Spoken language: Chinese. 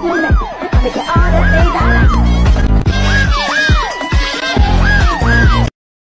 妹妹别躺下